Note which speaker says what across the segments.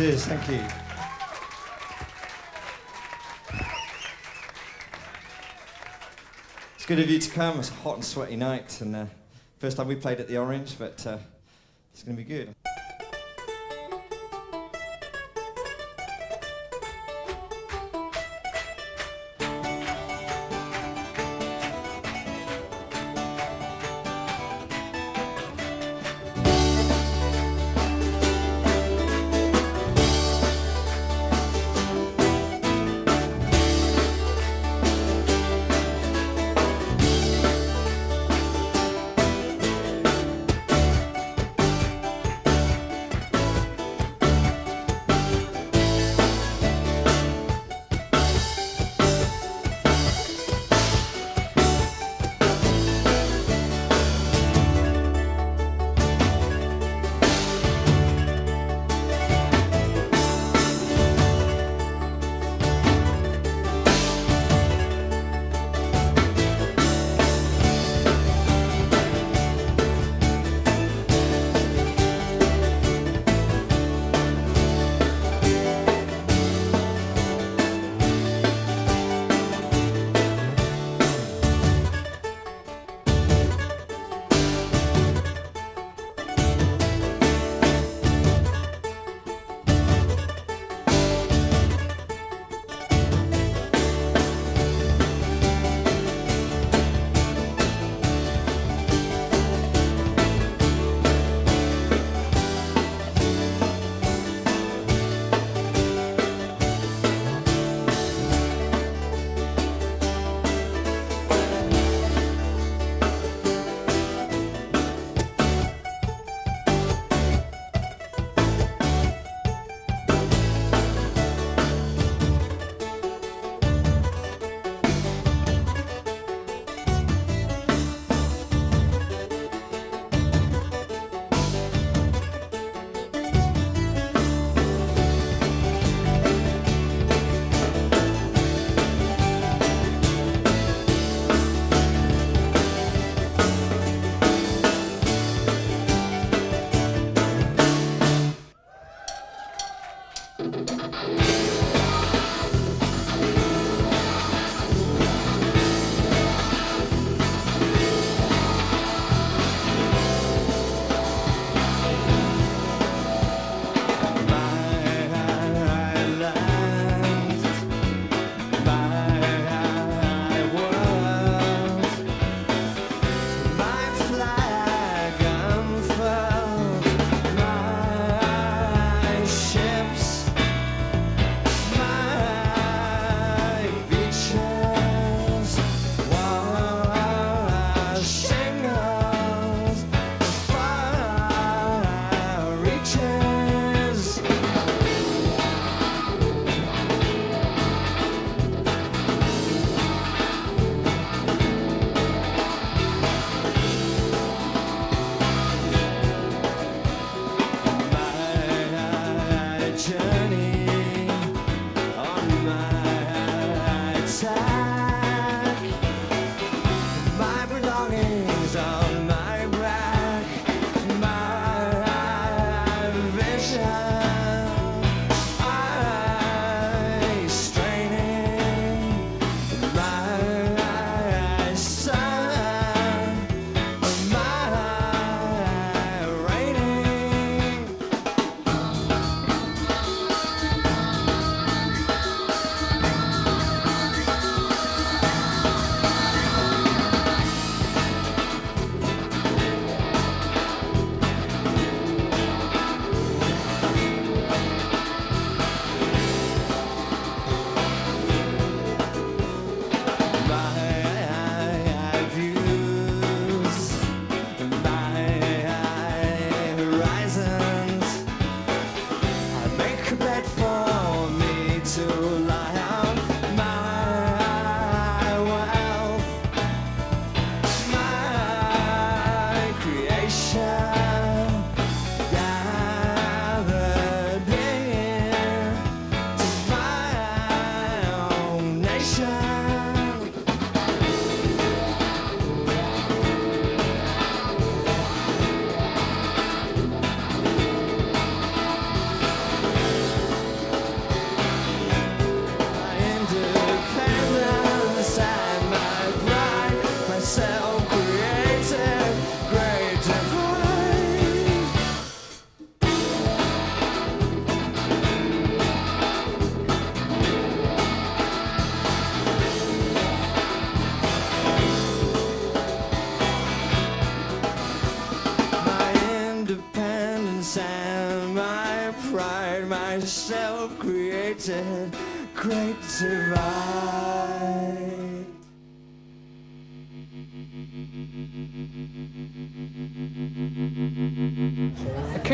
Speaker 1: Cheers, thank you. good of you to come. It's a hot and sweaty night, and uh, first time we played at the Orange, but uh, it's going to be good.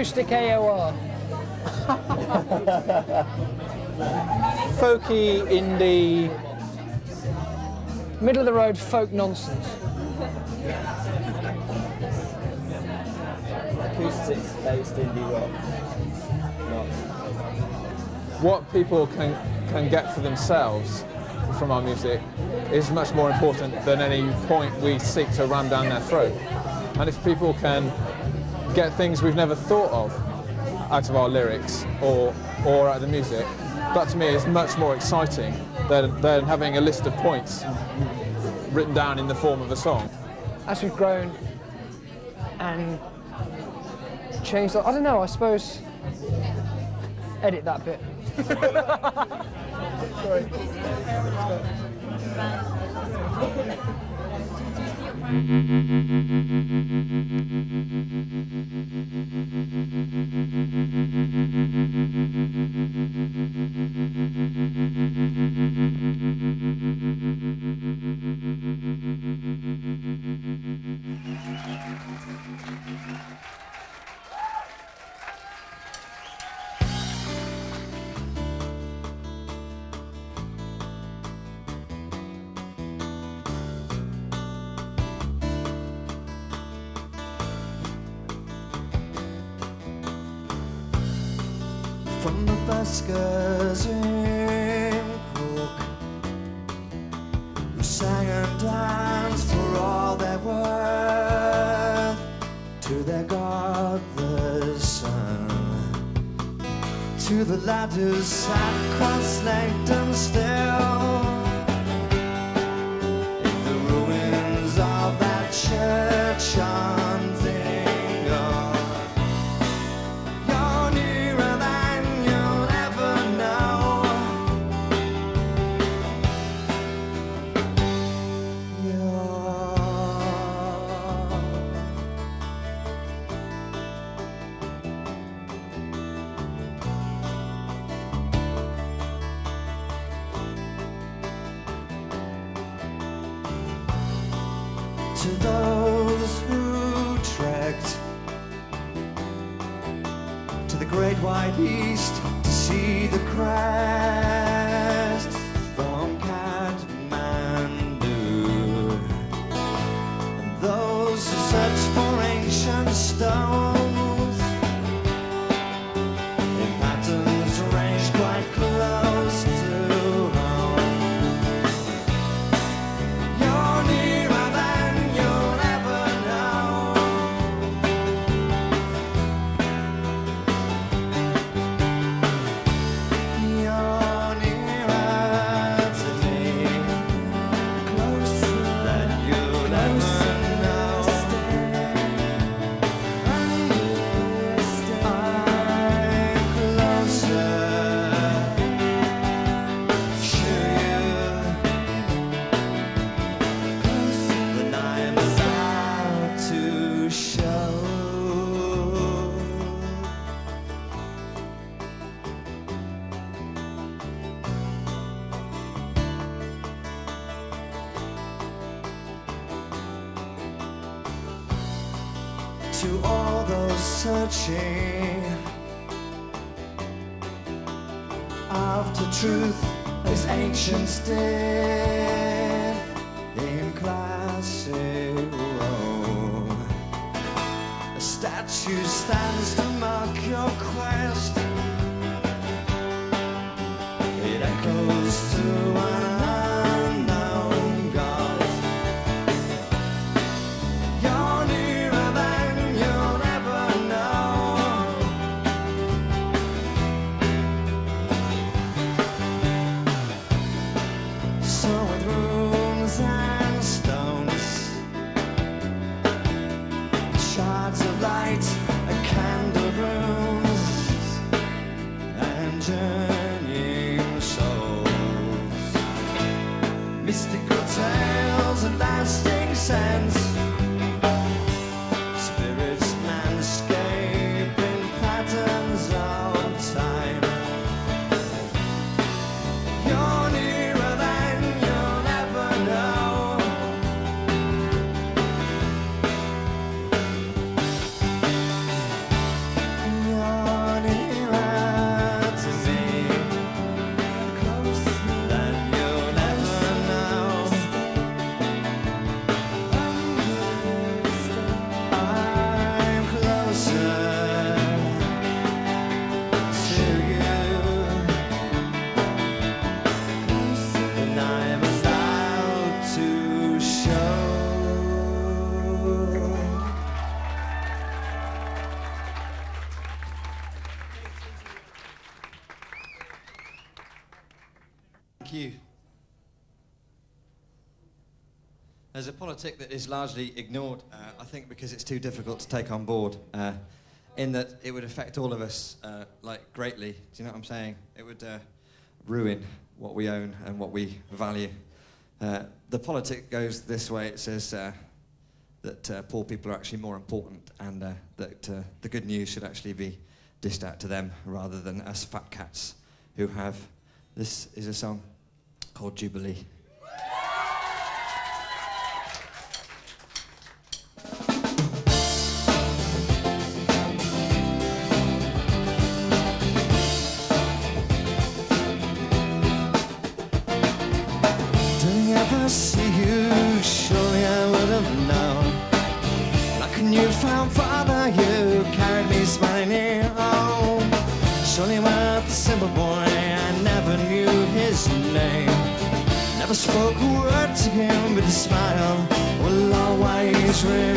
Speaker 2: Acoustic AOR.
Speaker 3: Folky, indie,
Speaker 2: Middle of the road folk nonsense.
Speaker 4: Acoustics based indie rock.
Speaker 3: What people can, can get for themselves from our music is much more important than any point we seek to ram down their throat. And if people can get things we've never thought of out of our lyrics or, or out of the music, that to me is much more exciting than, than having a list of points written down in the form of a song.
Speaker 2: As we've grown and changed, I don't know, I suppose. Edit that bit.
Speaker 1: from who sat cross-legged and still to those who trekked to the great white east to see the crest There's a politic that is largely ignored, uh, I think, because it's too difficult to take on board. Uh, in that it would affect all of us, uh, like greatly. Do you know what I'm saying? It would uh, ruin what we own and what we value. Uh, the politic goes this way. It says uh, that poor people are actually more important, and that the good news should actually be dished out to them rather than us fat cats who have. This is a song called Jubilee. Spoke a word to him, but a smile will always remain.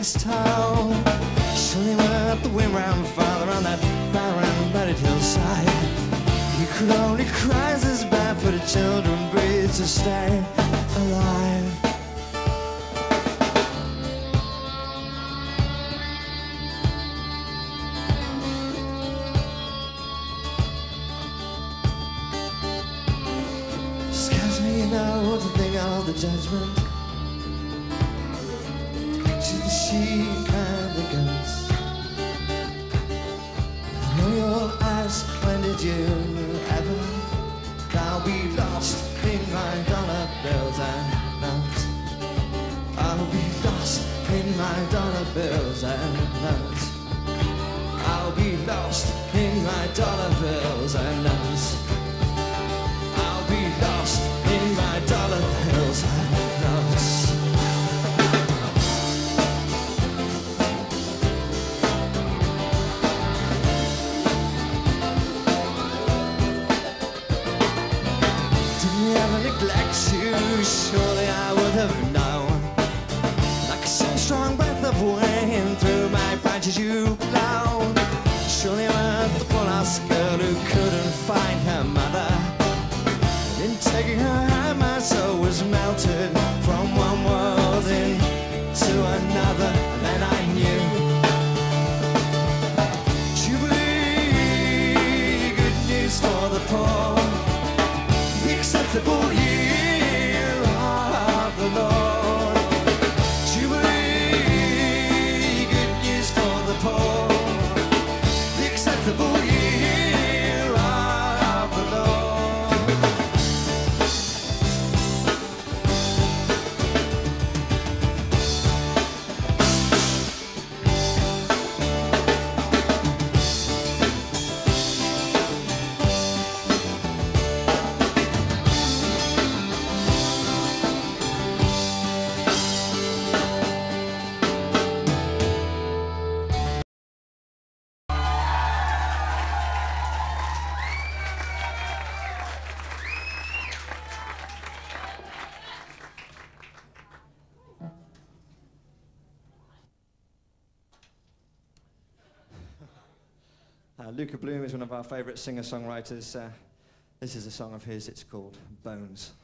Speaker 1: Its tone. Surely let the wind round farther on that barren, buried hillside. He could only cry as bad for the children breathe to stay alive. Scares me, know, to think of the judgment. Uh, Luka Bloom is one of our favourite singer-songwriters. Uh, this is a song of his. It's called Bones.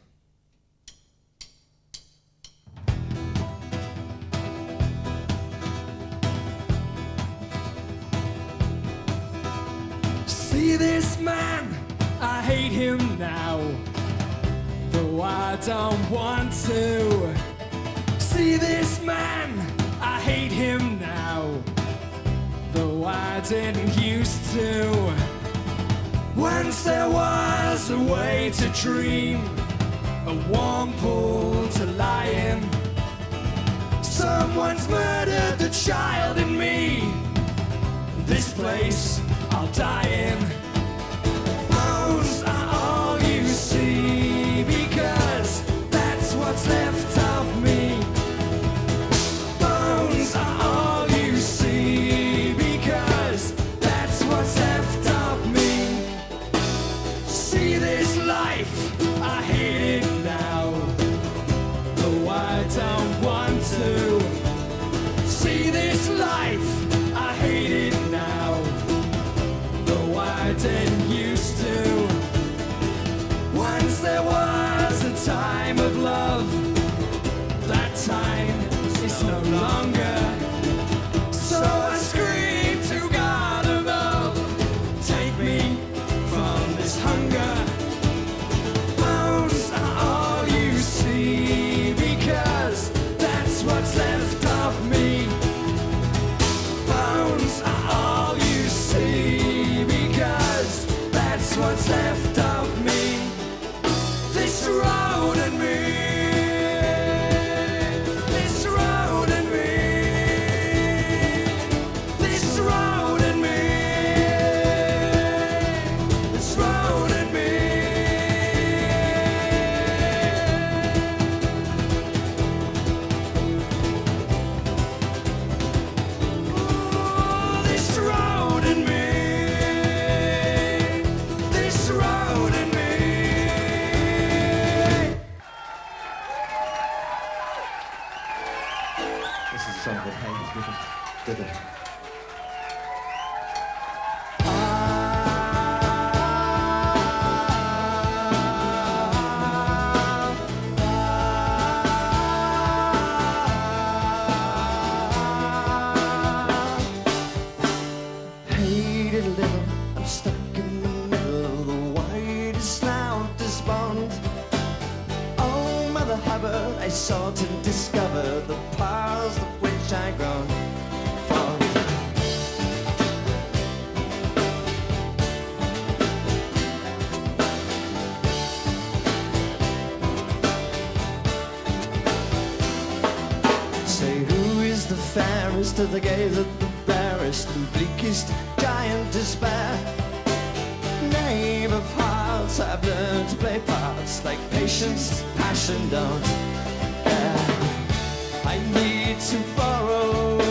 Speaker 5: See this man, I hate him now. Though I don't want to. See this man, I hate him now. Though I didn't once there was a way to dream, a warm pool to lie in. Someone's murdered the child in me. This place I'll die in. what's left.
Speaker 1: the I sought and discovered the piles of which I grown. fairest of the gaze of the barest and bleakest giant despair game of hearts I've learned to play parts like patience, passion, don't yeah. I need to borrow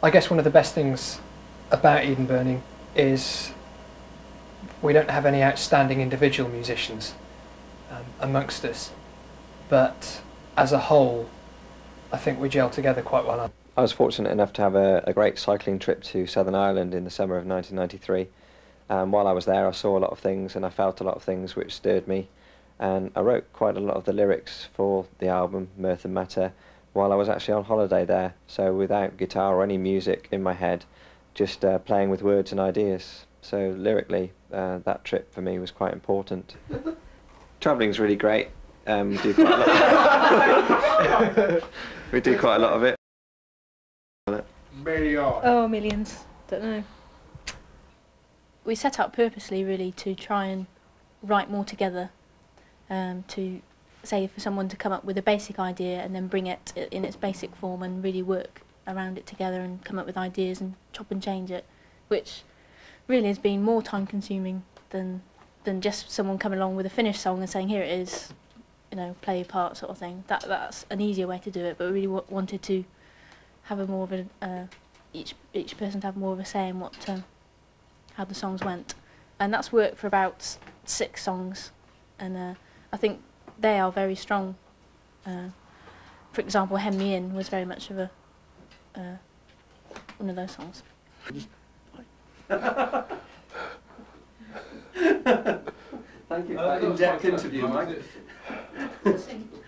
Speaker 1: I
Speaker 2: guess one of the best things about Eden Burning is we don't have any outstanding individual musicians um, amongst us, but as a whole, I think we gel together quite well.
Speaker 6: I was fortunate enough to have a, a great cycling trip to Southern Ireland in the summer of 1993. Um, while I was there, I saw a lot of things and I felt a lot of things which stirred me. And I wrote quite a lot of the lyrics for the album, Mirth and Matter, while I was actually on holiday there. So without guitar or any music in my head, just uh, playing with words and ideas. So lyrically, uh, that trip for me was quite important. Travelling's really great. Um, we do quite a lot. we do quite a lot of it.
Speaker 7: Oh, millions. Don't know. We set out purposely, really, to try and write more together. Um, to say for someone to come up with a basic idea and then bring it in its basic form and really work around it together and come up with ideas and chop and change it, which really has been more time consuming than than just someone coming along with a finished song and saying here it is, you know, play your part sort of thing. That that's an easier way to do it, but we really wanted to have a more of a uh, each each person to have more of a say in what um, how the songs went, and that's worked for about six songs, and uh, I think they are very strong. Uh, for example, "Hem Me In" was very much of a uh, one of those songs.
Speaker 6: Thank you for that in-depth interview, Mike.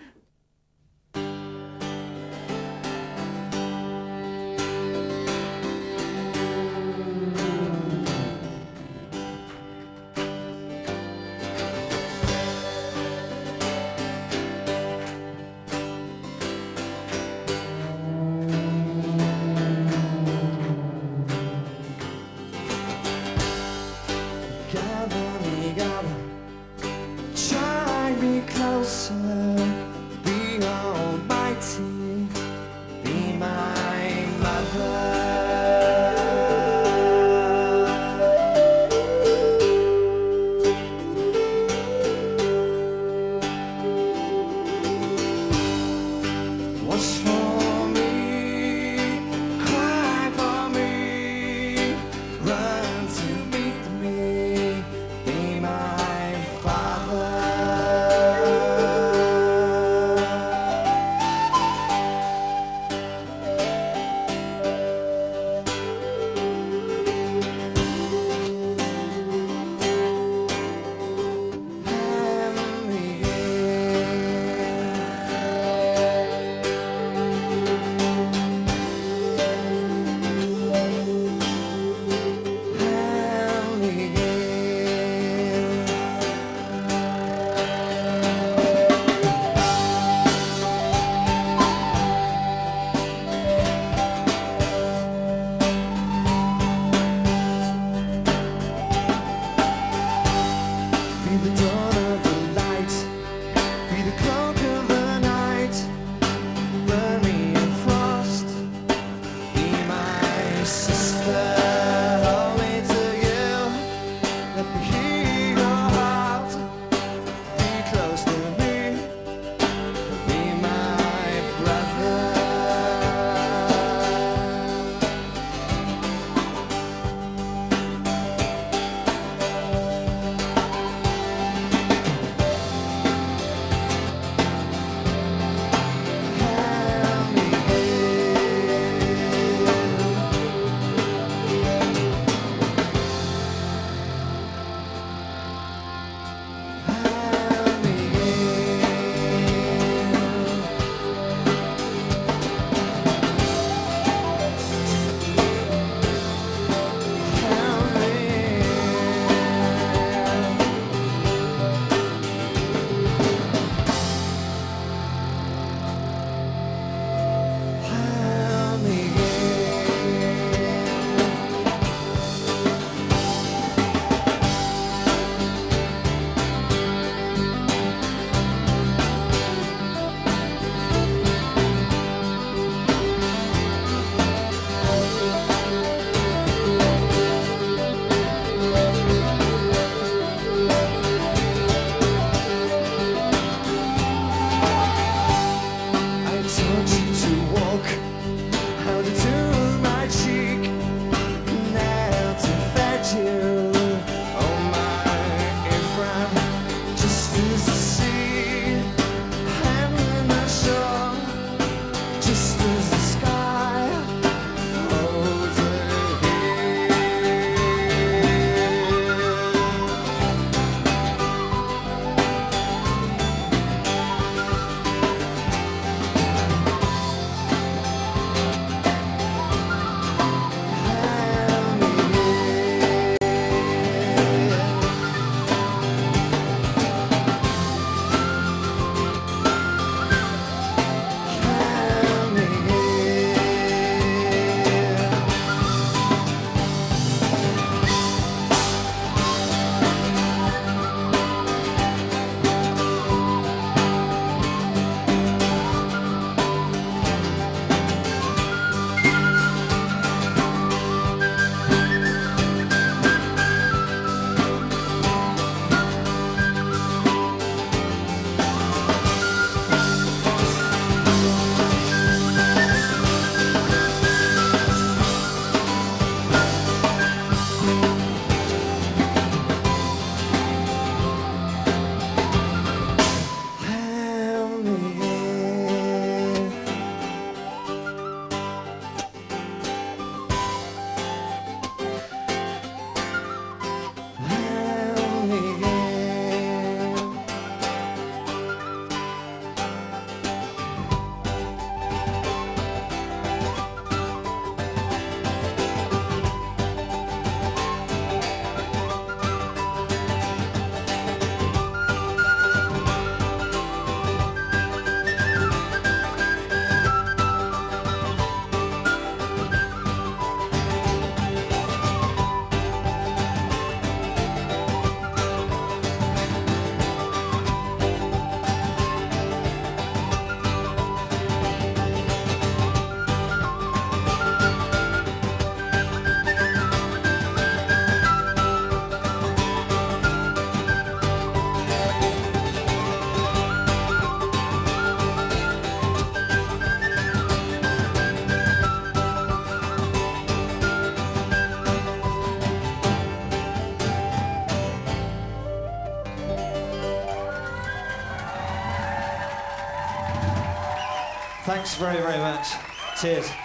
Speaker 1: very, very much. Cheers.